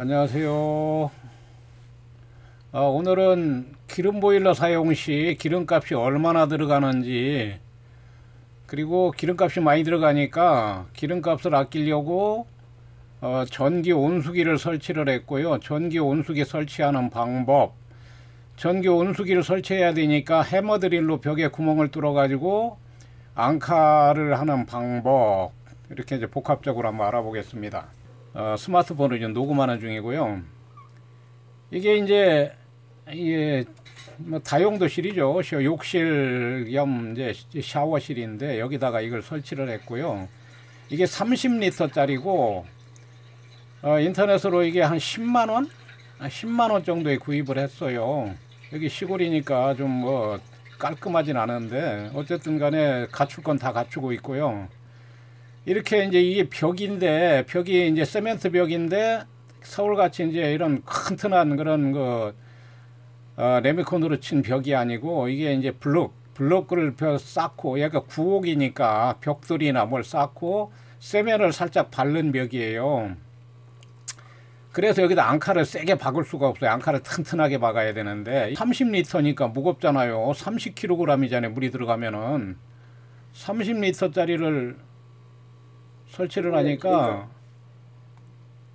안녕하세요. 아, 오늘은 기름 보일러 사용 시 기름값이 얼마나 들어가는지 그리고 기름값이 많이 들어가니까 기름값을 아끼려고 어, 전기 온수기를 설치를 했고요. 전기 온수기 설치하는 방법 전기 온수기를 설치해야 되니까 해머드릴로 벽에 구멍을 뚫어 가지고 앙카를 하는 방법 이렇게 이제 복합적으로 한번 알아보겠습니다. 어, 스마트폰을 지금 녹음하는 중이고요. 이게 이제 이게 뭐 다용도실이죠. 욕실 겸 이제 샤워실인데 여기다가 이걸 설치를 했고요. 이게 30리터짜리고 어, 인터넷으로 이게 한 10만 원, 10만 원 정도에 구입을 했어요. 여기 시골이니까 좀 뭐 깔끔하진 않은데 어쨌든 간에 갖출 건 다 갖추고 있고요. 이렇게 이제 이게 벽인데 벽이 이제 세멘트 벽인데 서울같이 이제 이런 튼튼한 그런 그 어, 레미콘으로 친 벽이 아니고 이게 이제 블록 블록을 벽 쌓고 얘가 구옥이니까 벽돌이나 뭘 쌓고 세면을 살짝 바른 벽이에요. 그래서 여기다 앙카를 세게 박을 수가 없어요. 앙카를 튼튼하게 박아야 되는데 30리터니까 무겁잖아요. 30kg이잖아요. 물이 들어가면은 30리터짜리를 설치를 하니까 그러니까.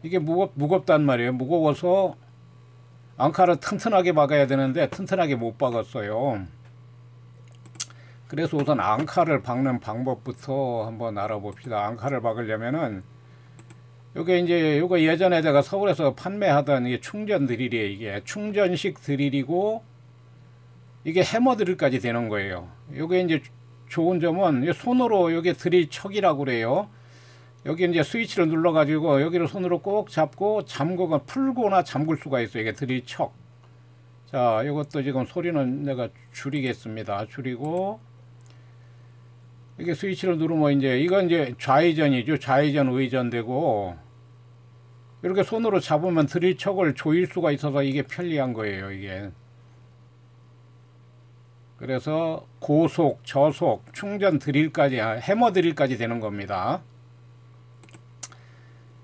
이게 무겁, 무겁단 말이에요. 무거워서 앙카를 튼튼하게 박아야 되는데 튼튼하게 못 박았어요. 그래서 우선 앙카를 박는 방법부터 한번 알아봅시다. 앙카를 박으려면은 요게 이제 요거 예전에 제가 서울에서 판매하던 이게 충전 드릴이에요. 이게 충전식 드릴이고 이게 해머 드릴까지 되는 거예요. 요게 이제 좋은 점은 손으로 요게 드릴 척이라고 그래요. 여기 이제 스위치를 눌러 가지고 여기를 손으로 꼭 잡고 잠그거 풀거나 잠글 수가 있어요. 이게 들이척. 자 이것도 지금 소리는 내가 줄이겠습니다. 줄이고 이게 스위치를 누르면 이제 이건 이제 좌회전이죠. 좌회전 의전 되고 이렇게 손으로 잡으면 들이척을 조일 수가 있어서 이게 편리한 거예요 이게. 그래서 고속 저속 충전 드릴까지 해머 드릴까지 되는 겁니다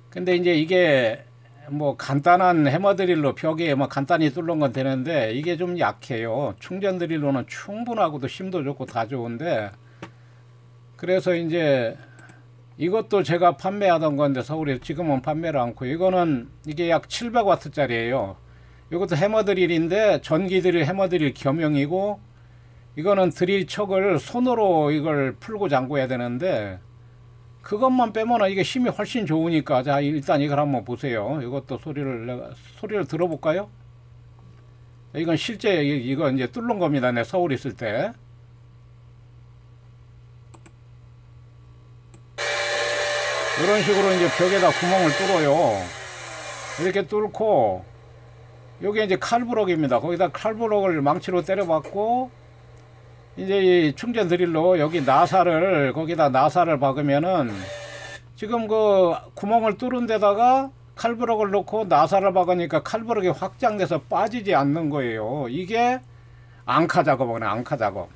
근데 이제 이게 뭐 간단한 해머 드릴로 벽에 뭐 간단히 뚫는 건 되는데 이게 좀 약해요. 충전 드릴로는 충분하고도 힘도 좋고 다 좋은데 그래서 이제 이것도 제가 판매하던 건데 서울에 지금은 판매를 않고 이거는 이게 약 700와트 짜리예요. 이것도 해머 드릴인데 전기 드릴 해머 드릴 겸용이고 이거는 드릴 척을 손으로 이걸 풀고 잠궈야 되는데 그것만 빼면 이게 힘이 훨씬 좋으니까. 자 일단 이걸 한번 보세요. 이것도 소리를 내가 소리를 들어볼까요? 이건 실제 이거 이제 뚫는 겁니다. 내 서울 있을 때. 이런 식으로 이제 벽에다 구멍을 뚫어요. 이렇게 뚫고 요게 이제 칼브럭입니다. 거기다 칼브럭을 망치로 때려봤고 이제 이 충전 드릴로 여기 나사를 거기다 나사를 박으면은 지금 그 구멍을 뚫은 데다가 칼브럭을 넣고 나사를 박으니까 칼브럭이 확장돼서 빠지지 않는 거예요. 이게 앙카 작업은 앙카 작업.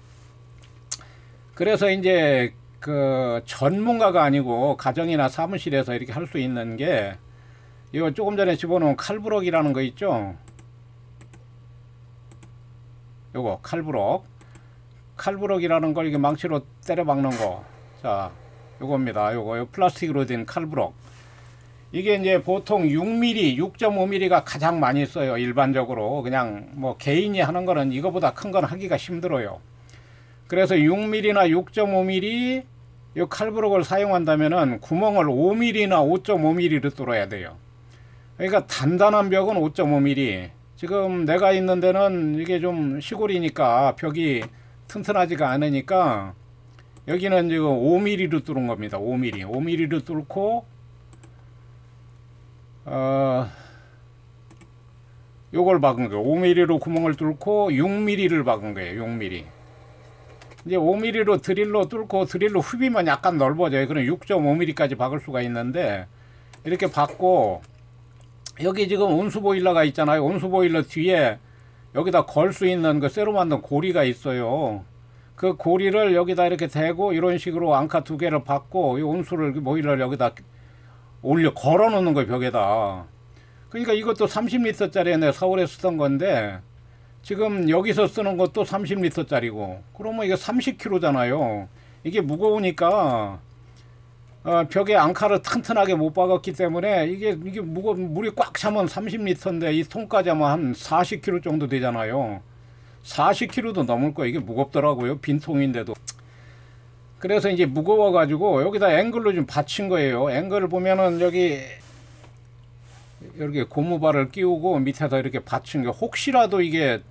그래서 이제 그 전문가가 아니고 가정이나 사무실에서 이렇게 할 수 있는 게 이거 조금 전에 집어넣은 칼브럭이라는 거 있죠. 요거 칼브럭. 칼브럭이라는 걸 이게 망치로 때려 박는 거. 자, 요겁니다. 요거 요 플라스틱으로 된 칼브럭. 이게 이제 보통 6mm, 6.5mm가 가장 많이 써요. 일반적으로. 그냥 뭐 개인이 하는 거는 이거보다 큰 건 하기가 힘들어요. 그래서 6mm나 6.5mm 이 칼브럭을 사용한다면은 구멍을 5mm나 5.5mm로 뚫어야 돼요. 그러니까 단단한 벽은 5.5mm. 지금 내가 있는 데는 이게 좀 시골이니까 벽이 튼튼하지가 않으니까 여기는 지금 5mm로 뚫은 겁니다. 5mm. 5mm로 뚫고 어 요걸 박은 거예요. 5mm로 구멍을 뚫고 6mm를 박은 거예요. 6mm. 이제 5mm로 드릴로 뚫고 드릴로 흡이면 약간 넓어져요. 그럼 6.5mm까지 박을 수가 있는데 이렇게 박고 여기 지금 온수 보일러가 있잖아요. 온수 보일러 뒤에 여기다 걸 수 있는 그 쇠로 만든 고리가 있어요. 그 고리를 여기다 이렇게 대고 이런 식으로 앙카 두 개를 받고 이 온수를 모이를 여기다 올려 걸어 놓는 거예요 벽에다 그러니까 이것도 30리터짜리 내 서울에 쓰던 건데 지금 여기서 쓰는 것도 30리터짜리고 그러면 이게 30kg잖아요. 이게 무거우니까 어, 벽에 앙카를 튼튼하게 못 박았기 때문에 이게 이게 무거 물이 꽉 차면 30리터인데 이 통까지 하면 한 40kg 정도 되잖아요. 40kg도 넘을 거예요. 이게 무겁더라고요. 빈 통인데도. 그래서 이제 무거워 가지고 여기다 앵글로 좀 받친 거예요. 앵글을 보면은 여기 이렇게 고무발을 끼우고 밑에다 이렇게 받친 게 혹시라도 이게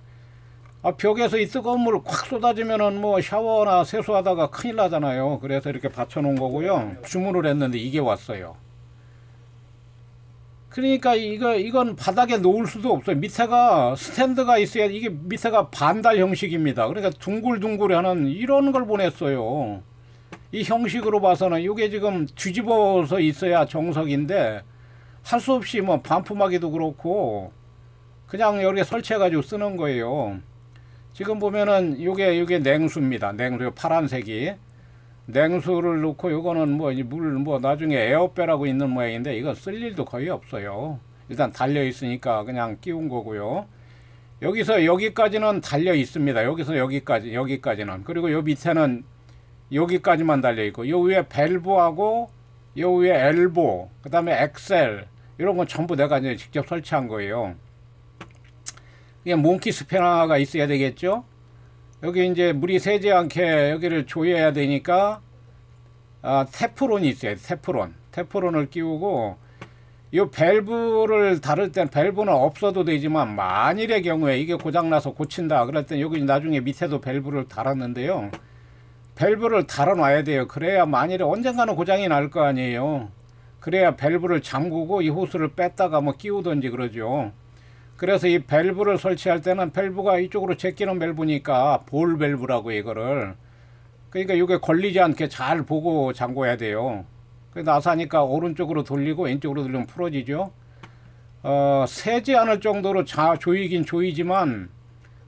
아, 벽에서 이 뜨거운 물꽉 쏟아지면은 뭐 샤워나 세수하다가 큰일 나잖아요. 그래서 이렇게 받쳐 놓은 거고요. 주문을 했는데 이게 왔어요. 그러니까 이거 이건 바닥에 놓을 수도 없어요. 밑에가 스탠드가 있어야 이게 밑에가 반달 형식입니다. 그러니까 둥글둥글하는 이런 걸 보냈어요. 이 형식으로 봐서는 이게 지금 뒤집어서 있어야 정석인데 할 수 없이 뭐 반품하기도 그렇고 그냥 여기에 설치해 가지고 쓰는 거예요. 지금 보면은 요게 요게 냉수입니다. 냉수 파란색이 냉수를 넣고 요거는 뭐 물뭐 뭐 나중에 에어빼라고 있는 모양인데 이거 쓸 일도 거의 없어요. 일단 달려 있으니까 그냥 끼운 거고요. 여기서 여기까지는 달려 있습니다. 여기서 여기까지 여기까지는 그리고 요 밑에는 여기까지만 달려 있고 요 위에 밸브하고 요 위에 엘보 그다음에 엑셀 이런 건 전부 내가 이제 직접 설치한 거예요. 이게 몽키 스패너가 있어야 되겠죠. 여기 이제 물이 새지 않게 여기를 조여야 되니까 아, 테프론이 있어요. 테프론. 테프론을 끼우고 이 밸브를 다룰 땐 밸브는 없어도 되지만 만일의 경우에 이게 고장나서 고친다 그럴 땐 여기 나중에 밑에도 밸브를 달았는데요. 밸브를 달아놔야 돼요. 그래야 만일에 언젠가는 고장이 날 거 아니에요. 그래야 밸브를 잠그고 이 호스를 뺐다가 뭐 끼우든지 그러죠. 그래서 이 밸브를 설치할 때는 밸브가 이쪽으로 제끼는 밸브니까 볼 밸브라고 이거를 그러니까 이게 걸리지 않게 잘 보고 잠궈야 돼요. 나사니까 오른쪽으로 돌리고 왼쪽으로 돌리면 풀어지죠. 어, 세지 않을 정도로 자, 조이긴 조이지만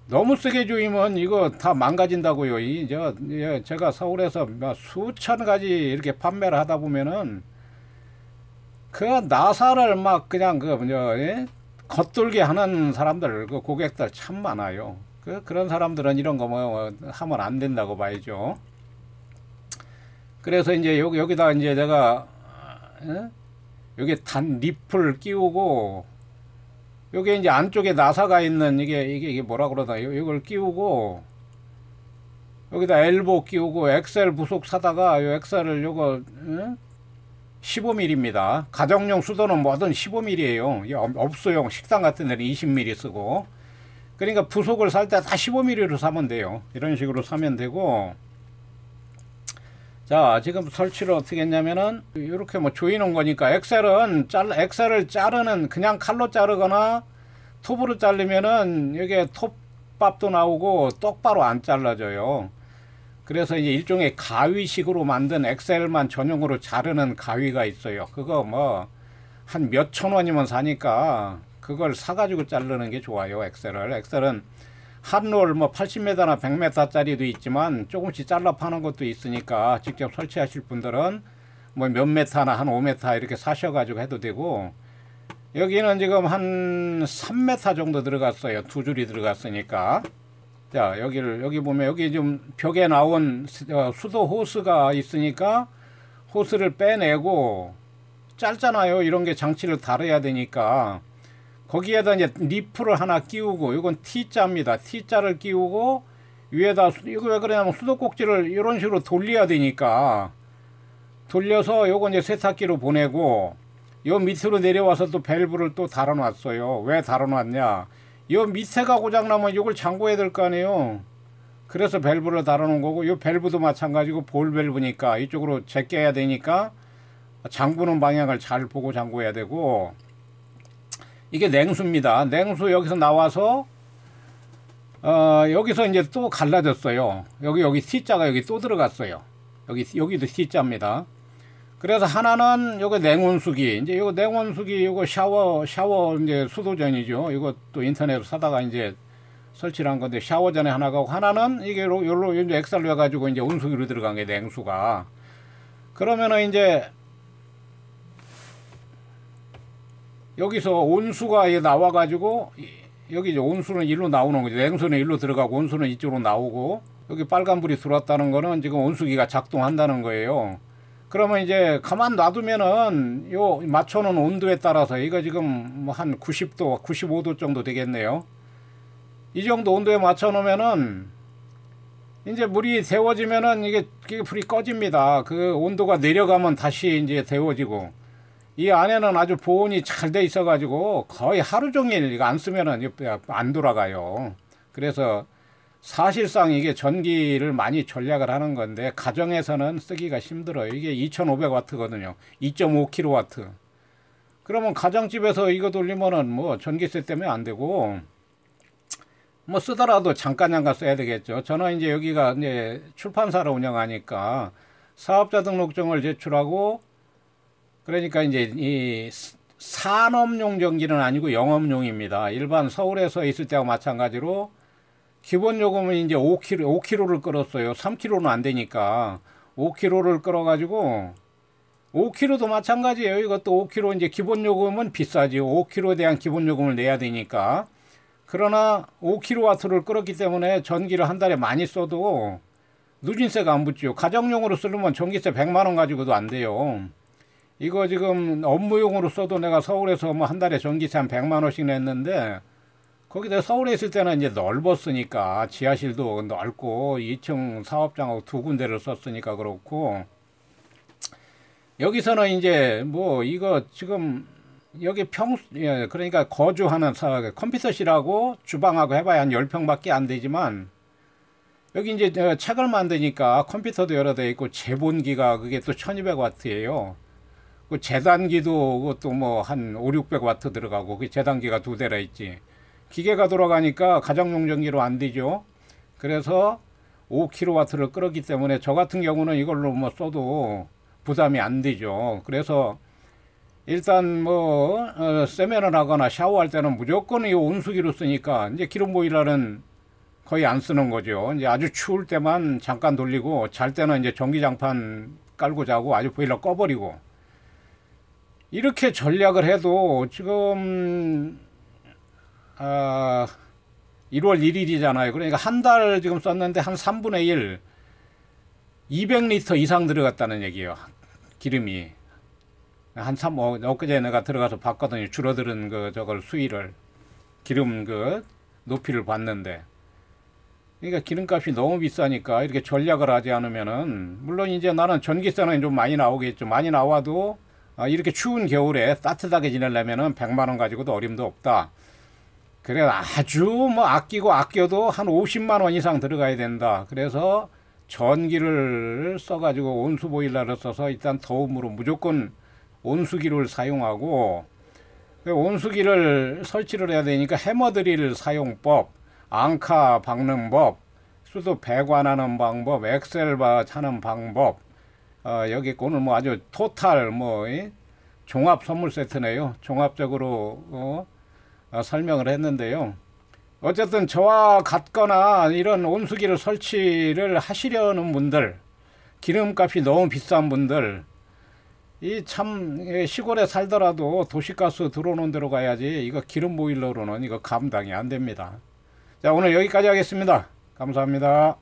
너무 세게 조이면 이거 다 망가진다고요. 이, 저, 예, 제가 서울에서 수천 가지 이렇게 판매를 하다 보면은 그 나사를 막 그냥 그, 뭐, 예? 겉돌게 하는 사람들, 그 고객들 참 많아요. 그, 그런 사람들은 이런 거 뭐 하면 안 된다고 봐야죠. 그래서 이제 여기, 여기다 이제 내가, 어? 여기 단 립을 끼우고, 여기 이제 안쪽에 나사가 있는 이게, 이게, 이게 뭐라 그러다. 이걸 끼우고, 여기다 엘보 끼우고, 엑셀 부속 사다가, 요 엑셀을 요거, 어? 15mm입니다. 가정용 수도는 뭐든 15mm예요. 업소용 식당 같은 데는 20mm 쓰고 그러니까 부속을 살 때 다 15mm로 사면 돼요. 이런 식으로 사면 되고 자 지금 설치를 어떻게 했냐면은 이렇게 뭐 조이는 거니까 엑셀은 잘 엑셀을 자르는 그냥 칼로 자르거나 톱으로 자르면은 이게 톱밥도 나오고 똑바로 안 잘라져요. 그래서 이제 일종의 가위식으로 만든 엑셀만 전용으로 자르는 가위가 있어요. 그거 뭐 한 몇 천 원이면 사니까 그걸 사가지고 자르는 게 좋아요. 엑셀을. 엑셀은 한 롤 뭐 80m나 100m짜리도 있지만 조금씩 잘라 파는 것도 있으니까 직접 설치하실 분들은 뭐 몇 메타나 한 5m 이렇게 사셔가지고 해도 되고 여기는 지금 한 3m 정도 들어갔어요. 두 줄이 들어갔으니까. 자 여기를 여기 보면 여기 좀 벽에 나온 어, 수도 호스가 있으니까 호스를 빼내고 짧잖아요. 이런 게 장치를 달아야 되니까. 거기에다 이제 리프를 하나 끼우고 이건 T자입니다. T자를 끼우고 위에다 이거 왜 그러냐면 수도꼭지를 이런 식으로 돌려야 되니까. 돌려서 요거 이제 세탁기로 보내고 요 밑으로 내려와서 또 밸브를 또 달아놨어요. 왜 달아놨냐 이 밑에가 고장나면 이걸 잠궈야 될 거 아니에요. 그래서 밸브를 달아놓은 거고 이 밸브도 마찬가지고 볼 밸브니까 이쪽으로 제껴야 되니까 잠그는 방향을 잘 보고 잠궈야 되고 이게 냉수입니다. 냉수 여기서 나와서 어, 여기서 이제 또 갈라졌어요. 여기 여기 C자가 여기 또 들어갔어요. 여기 여기도 C자입니다. 그래서 하나는 요거 냉온수기 이제 요거 냉온수기 요거 샤워 샤워 이제 수도전이죠 이것도 인터넷으로 사다가 이제 설치를 한 건데 샤워전에 하나가 하나는 이게 요로 이제 엑살로 해가지고 이제 온수기로 들어간 게 냉수가 그러면은 이제 여기서 온수가 나와 가지고 여기 이제 온수는 일로 나오는 거죠. 냉수는 일로 들어가고 온수는 이쪽으로 나오고 여기 빨간불이 들어왔다는 거는 지금 온수기가 작동한다는 거예요. 그러면 이제 가만 놔두면은 요 맞춰놓은 온도에 따라서 이거 지금 뭐 한 90도, 95도 정도 되겠네요. 이 정도 온도에 맞춰 놓으면은 이제 물이 데워지면은 이게, 이게 불이 꺼집니다. 그 온도가 내려가면 다시 이제 데워지고 이 안에는 아주 보온이 잘 돼 있어 가지고 거의 하루 종일 이거 안 쓰면은 안 돌아가요. 그래서 사실상 이게 전기를 많이 전략을 하는 건데 가정에서는 쓰기가 힘들어요. 이게 2500W거든요. 2.5kW. 그러면 가정집에서 이거 돌리면은 뭐 전기세 때문에 안 되고 뭐 쓰더라도 잠깐 잠깐 써야 되겠죠. 저는 이제 여기가 이제 출판사를 운영하니까 사업자 등록증을 제출하고 그러니까 이제 이 산업용 전기는 아니고 영업용입니다. 일반 서울에서 있을 때와 마찬가지로 기본 요금은 이제 5kg, 5kg를 끌었어요. 3kg는 안 되니까 5kg를 끌어가지고 5kg도 마찬가지예요. 이것도 5kg 이제 기본 요금은 비싸지. 5kg에 대한 기본 요금을 내야 되니까. 그러나 5kW를 끌었기 때문에 전기를 한 달에 많이 써도 누진세가 안 붙죠. 가정용으로 쓰려면 전기세 100만 원 가지고도 안 돼요. 이거 지금 업무용으로 써도 내가 서울에서 뭐 한 달에 전기세 한 100만 원씩 냈는데 거기다 서울에 있을 때는 이제 넓었으니까 지하실도 넓고 2층 사업장하고 두 군데를 썼으니까 그렇고 여기서는 이제 뭐 이거 지금 여기 평 예, 그러니까 거주하는 사, 컴퓨터실하고 주방하고 해봐야 한 10평밖에 안 되지만 여기 이제 책을 만드니까 컴퓨터도 여러 대 있고 재본기가 그게 또 1200와트예요. 그 재단기도 그것도 뭐 한 5, 600와트 들어가고 그 재단기가 두 대라 있지. 기계가 돌아가니까 가정용 전기로 안 되죠. 그래서 5kW를 끌었기 때문에 저 같은 경우는 이걸로 뭐 써도 부담이 안 되죠. 그래서 일단 뭐 어, 세면을 하거나 샤워할 때는 무조건 이 온수기로 쓰니까 이제 기름 보일러는 거의 안 쓰는 거죠. 이제 아주 추울 때만 잠깐 돌리고 잘 때는 이제 전기장판 깔고 자고 아주 보일러 꺼버리고 이렇게 전략을 해도 지금 아, 1월 1일이잖아요. 그러니까 한 달 지금 썼는데 한 3분의 1, 200리터 이상 들어갔다는 얘기예요. 기름이. 한 3, 어, 엊그제 내가 들어가서 봤거든요. 줄어드는 그, 저걸 수위를. 기름 그, 높이를 봤는데. 그러니까 기름값이 너무 비싸니까 이렇게 전략을 하지 않으면은, 물론 이제 나는 전기세는 좀 많이 나오겠죠. 많이 나와도, 아, 이렇게 추운 겨울에 따뜻하게 지내려면은 100만 원 가지고도 어림도 없다. 그래 아주 뭐 아끼고 아껴도 한 50만 원 이상 들어가야 된다. 그래서 전기를 써가지고 온수 보일러를 써서 일단 더움으로 무조건 온수기를 사용하고 그 온수기를 설치를 해야 되니까 해머드릴 사용법, 앙카 박는 법, 수도 배관하는 방법, 엑셀 하는 방법, 어, 여기 오늘 뭐 아주 토탈 뭐 이? 종합 선물 세트네요. 종합적으로 어, 어, 설명을 했는데요. 어쨌든 저와 같거나 이런 온수기를 설치를 하시려는 분들, 기름값이 너무 비싼 분들, 이 참 시골에 살더라도 도시가스 들어오는 데로 가야지 이거 기름 보일러로는 이거 감당이 안 됩니다. 자 오늘 여기까지 하겠습니다. 감사합니다.